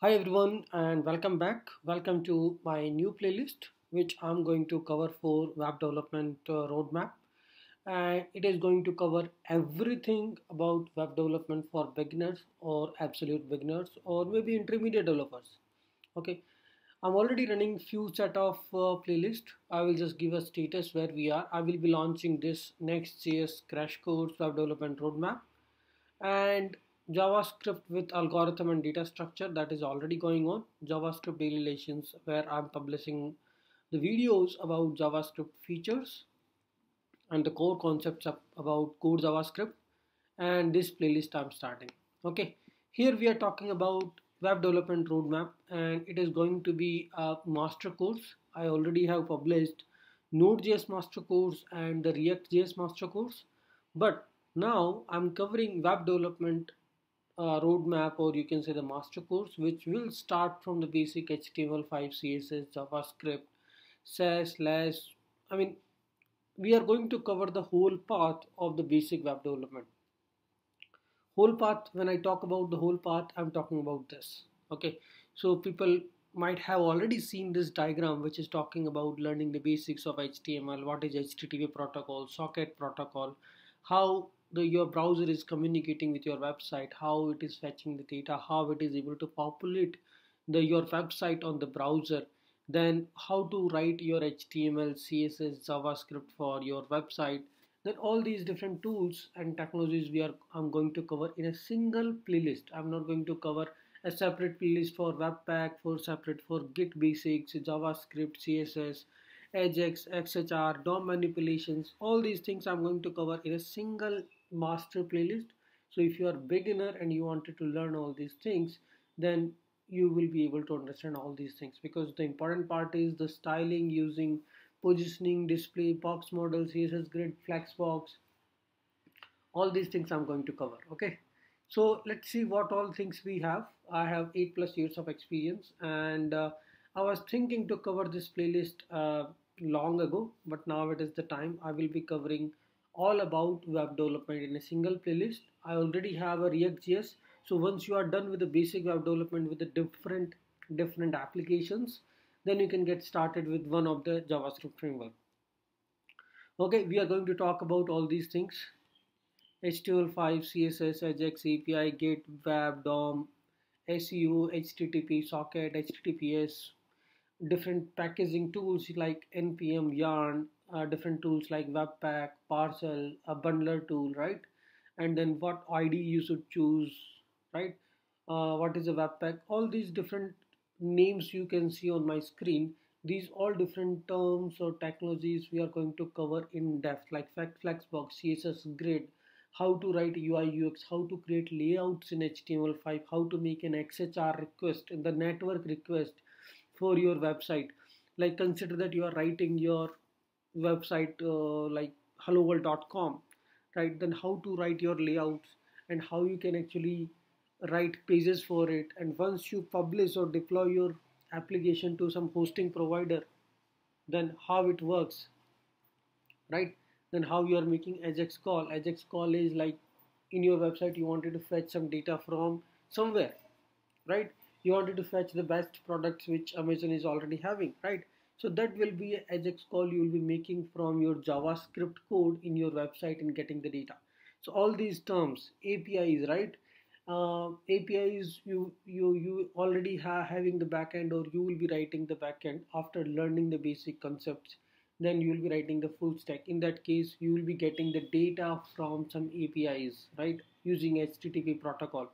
Hi everyone and welcome back. Welcome to my new playlist which I'm going to cover for web development uh, roadmap and it is going to cover everything about web development for beginners or absolute beginners or maybe intermediate developers. Okay. I'm already running few set of uh, playlist. I will just give a status where we are. I will be launching this next Next.js crash course web development roadmap and JavaScript with algorithm and data structure that is already going on. JavaScript daily lessons where I'm publishing the videos about JavaScript features and the core concepts about core JavaScript and this playlist I'm starting. Okay, here we are talking about web development roadmap and it is going to be a master course. I already have published Node.js master course and the React.js master course but now I'm covering web development uh, roadmap or you can say the master course which will start from the basic HTML5 CSS JavaScript SASS I mean we are going to cover the whole path of the basic web development. Whole path when I talk about the whole path I'm talking about this okay? So people might have already seen this diagram which is talking about learning the basics of HTML what is HTTP protocol socket protocol how the your browser is communicating with your website how it is fetching the data how it is able to populate the your website on the browser then how to write your html css javascript for your website then all these different tools and technologies we are i'm going to cover in a single playlist. I'm not going to cover a separate playlist for webpack for separate for git basics javascript css ajax xhr dom manipulations all these things i'm going to cover in a single master playlist. So if you are beginner and you wanted to learn all these things then you will be able to understand all these things. Because the important part is the styling using positioning display box model css grid flexbox all these things i'm going to cover okay? So let's see what all things we have. I have 8 plus years of experience and uh, i was thinking to cover this playlist uh, long ago but now it is the time. I will be covering all about web development in a single playlist. I already have a React.js. So once you are done with the basic web development with the different different applications, then you can get started with one of the JavaScript framework. Okay, we are going to talk about all these things. HTML5, CSS, Ajax API, Git, Web, DOM, SEO, HTTP, Socket, HTTPS, different packaging tools like NPM, Yarn, uh, different tools like Webpack, Parcel, a bundler tool, right? And then what ID you should choose, right? Uh, what is a Webpack? All these different names you can see on my screen. These all different terms or technologies we are going to cover in depth, like Flexbox, CSS Grid, how to write UI UX, how to create layouts in HTML5, how to make an XHR request in the network request for your website. Like consider that you are writing your website uh, like helloworld.com right? Then how to write your layouts and how you can actually write pages for it. And once you publish or deploy your application to some hosting provider then how it works right? Then how you are making ajax call. Ajax call is like in your website you wanted to fetch some data from somewhere right? You wanted to fetch the best products which amazon is already having right so that will be a Ajax call you will be making from your JavaScript code in your website and getting the data. So all these terms, APIs, right? Uh, APIs you you you already have having the backend or you will be writing the backend after learning the basic concepts. Then you will be writing the full stack. In that case, you will be getting the data from some APIs, right? Using HTTP protocol.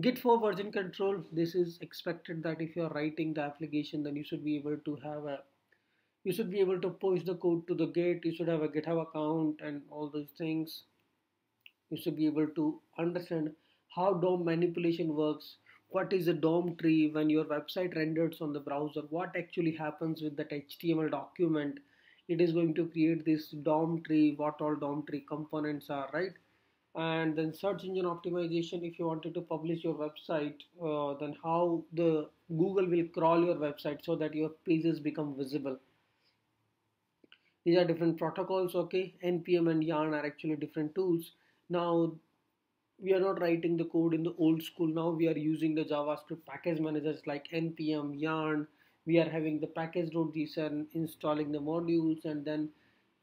Git for version control. This is expected that if you are writing the application, then you should be able to have a you should be able to push the code to the git you should have a github account and all those things. You should be able to understand how DOM manipulation works. What is a DOM tree when your website renders on the browser? What actually happens with that HTML document? It is going to create this DOM tree what all DOM tree components are right? And then search engine optimization. If you wanted to publish your website uh, then how the Google will crawl your website so that your pages become visible these are different protocols okay? Npm and yarn are actually different tools. Now we are not writing the code in the old school. Now we are using the javascript package managers like npm yarn. We are having the package package.json installing the modules and then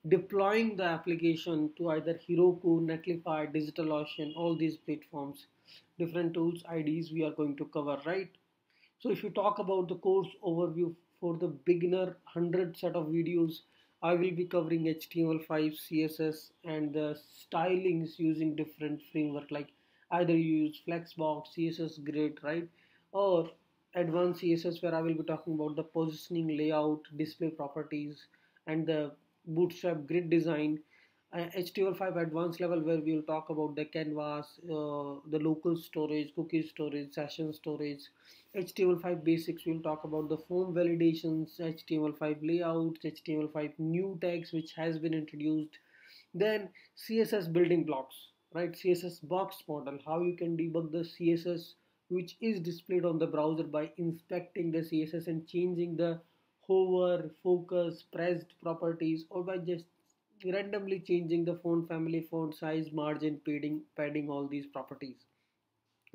deploying the application to either heroku netlify digitalocean all these platforms. Different tools ids we are going to cover right? So if you talk about the course overview for the beginner 100 set of videos I will be covering HTML5, CSS and the stylings using different framework like either you use Flexbox, CSS Grid, right? Or advanced CSS where I will be talking about the positioning, layout, display properties and the bootstrap grid design HTML5 advanced level where we will talk about the canvas, uh, the local storage, cookie storage, session storage. HTML5 basics we will talk about the form validations, HTML5 layouts, HTML5 new tags which has been introduced. Then CSS building blocks, right? CSS box model, how you can debug the CSS which is displayed on the browser by inspecting the CSS and changing the hover, focus, pressed properties or by just randomly changing the font family, font size, margin, padding, padding, all these properties.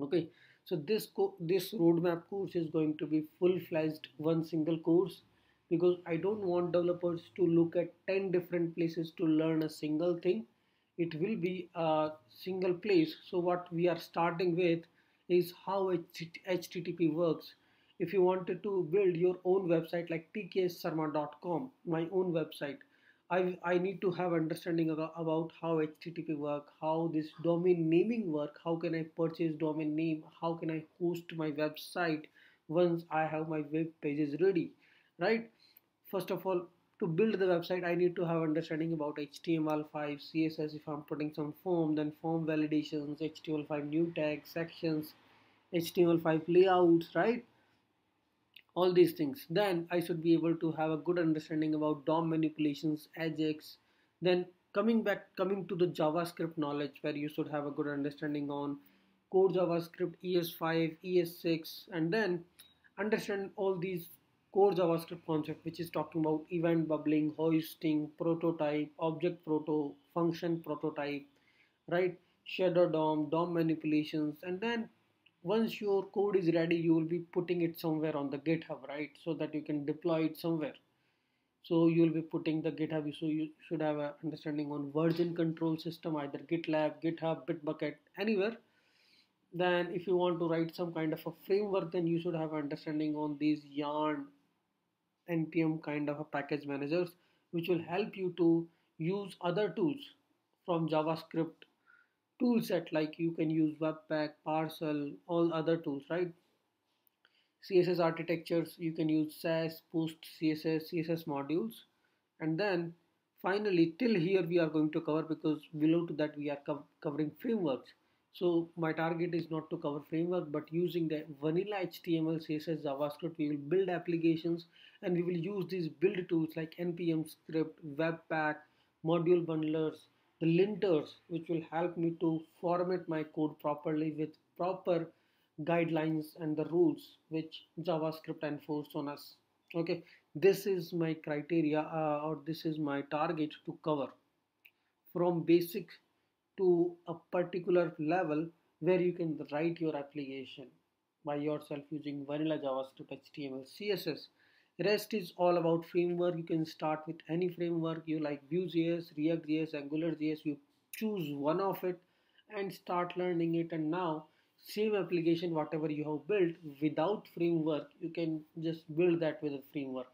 Okay, so this this roadmap course is going to be full-fledged one single course because I don't want developers to look at 10 different places to learn a single thing. It will be a single place. So what we are starting with is how HTTP works. If you wanted to build your own website like tkssharma.com, my own website, I, I need to have understanding about how HTTP work, how this domain naming work, how can I purchase domain name, how can I host my website once I have my web pages ready, right? First of all, to build the website, I need to have understanding about HTML5, CSS if I'm putting some form, then form validations, HTML5 new tags, sections, HTML5 layouts, right? All these things then I should be able to have a good understanding about DOM manipulations Ajax. Then coming back coming to the JavaScript knowledge where you should have a good understanding on core JavaScript ES5 ES6 and then understand all these core JavaScript concept which is talking about event bubbling hoisting prototype object proto function prototype right? Shadow DOM DOM manipulations and then once your code is ready you will be putting it somewhere on the github right? So that you can deploy it somewhere. So you will be putting the github so you should have an understanding on version control system either gitlab github bitbucket anywhere. Then if you want to write some kind of a framework then you should have understanding on these yarn npm kind of a package managers which will help you to use other tools from javascript tool set like you can use webpack parcel all other tools right? Css architectures you can use sass post css css modules. And then finally till here we are going to cover because below to that we are co covering frameworks. So my target is not to cover framework but using the vanilla html css javascript we will build applications and we will use these build tools like npm script webpack module bundlers the linters which will help me to format my code properly with proper guidelines and the rules which javascript enforces on us. Okay this is my criteria uh, or this is my target to cover. From basic to a particular level where you can write your application by yourself using vanilla javascript html css rest is all about framework. You can start with any framework. You like vue.js react.js angular.js you choose one of it and start learning it. And now same application whatever you have built without framework you can just build that with a framework.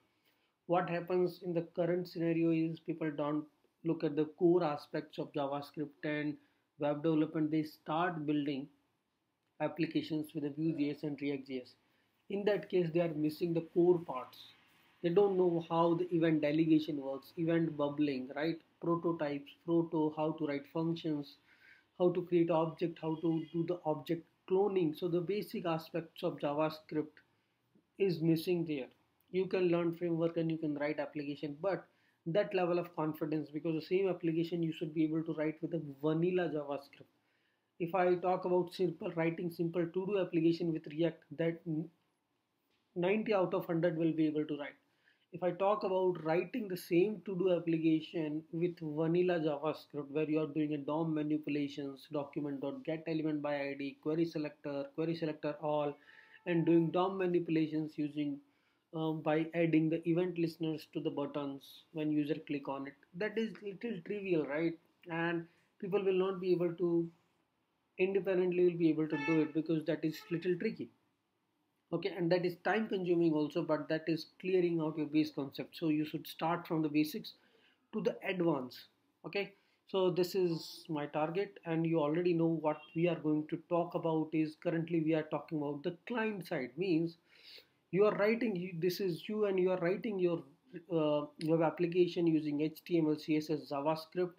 What happens in the current scenario is people don't look at the core aspects of javascript and web development. They start building applications with a vue.js and react.js in that case they are missing the core parts. They don't know how the event delegation works event bubbling right? Prototypes proto how to write functions how to create object how to do the object cloning. So the basic aspects of javascript is missing there. You can learn framework and you can write application but that level of confidence because the same application you should be able to write with a vanilla javascript. If i talk about simple writing simple to do application with react that 90 out of 100 will be able to write if I talk about writing the same to-do application with vanilla JavaScript where you are doing a DOM manipulations, document.get element by ID, query selector, query selector all, and doing DOM manipulations using um, by adding the event listeners to the buttons when user click on it. That is little trivial, right? And people will not be able to independently will be able to do it because that is little tricky okay and that is time consuming also but that is clearing out your base concept. So you should start from the basics to the advanced okay so this is my target and you already know what we are going to talk about is currently we are talking about the client side. Means you are writing this is you and you are writing your uh, application using html css javascript.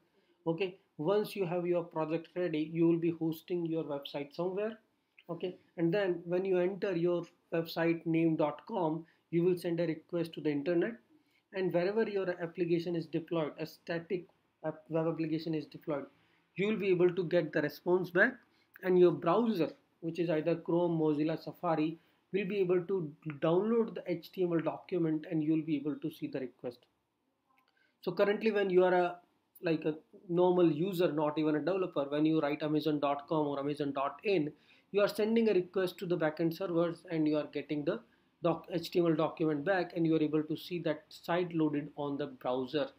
Okay once you have your project ready you will be hosting your website somewhere okay? And then when you enter your website name.com you will send a request to the internet. And wherever your application is deployed a static web application is deployed you will be able to get the response back. And your browser which is either chrome mozilla safari will be able to download the html document and you will be able to see the request. So currently when you are a like a normal user not even a developer when you write amazon.com or amazon.in you are sending a request to the backend servers and you are getting the doc HTML document back and you are able to see that site loaded on the browser.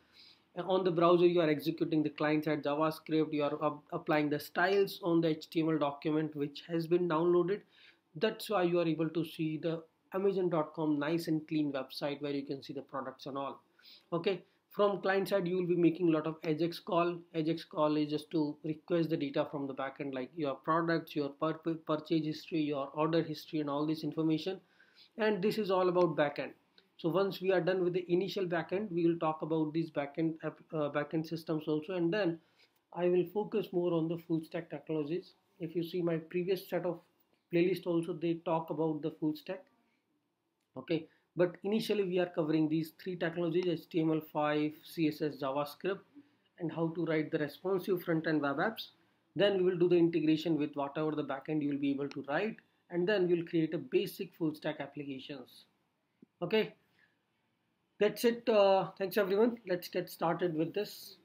And on the browser, you are executing the client side JavaScript, you are applying the styles on the HTML document which has been downloaded. That's why you are able to see the Amazon.com nice and clean website where you can see the products and all. Okay, from client side you will be making a lot of ajax call. Ajax call is just to request the data from the backend like your products your purchase history your order history and all this information. And this is all about backend so once we are done with the initial backend we will talk about these backend uh, backend systems also. And then i will focus more on the full stack technologies. If you see my previous set of playlist also they talk about the full stack. Okay but initially we are covering these three technologies HTML5, CSS, JavaScript and how to write the responsive front-end web apps. Then we will do the integration with whatever the backend you will be able to write and then we'll create a basic full stack applications. Okay, that's it. Uh, thanks everyone. Let's get started with this.